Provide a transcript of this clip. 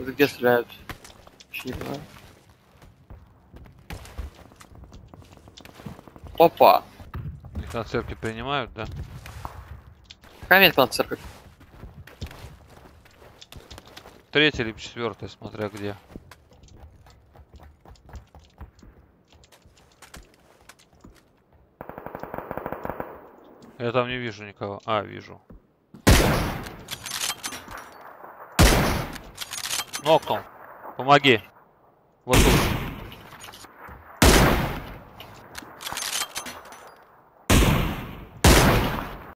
Вот где стреляют? Вообще не понимаю. Опа! Их на церкви принимают, да? Метка на церковь? Третий либо четвертый, смотря где. Я там не вижу никого. А, вижу. Нокнул. Помоги. Вот тут.